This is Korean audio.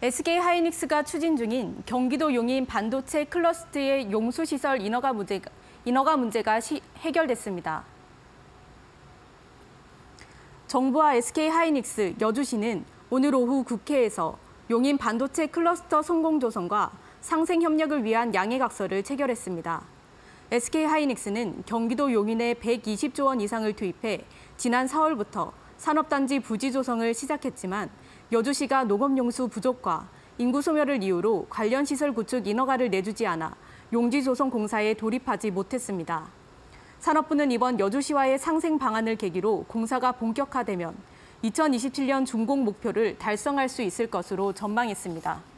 SK 하이닉스가 추진 중인 경기도 용인 반도체 클러스터의 용수 시설 인허가 문제가, 인허가 문제가 시, 해결됐습니다. 정부와 SK 하이닉스 여주시는 오늘 오후 국회에서 용인 반도체 클러스터 성공 조성과 상생 협력을 위한 양해각서를 체결했습니다. SK 하이닉스는 경기도 용인에 120조 원 이상을 투입해 지난 4월부터 산업단지 부지 조성을 시작했지만 여주시가 농업용수 부족과 인구 소멸을 이유로 관련 시설 구축 인허가를 내주지 않아 용지 조성 공사에 돌입하지 못했습니다. 산업부는 이번 여주시와의 상생 방안을 계기로 공사가 본격화되면 2027년 준공 목표를 달성할 수 있을 것으로 전망했습니다.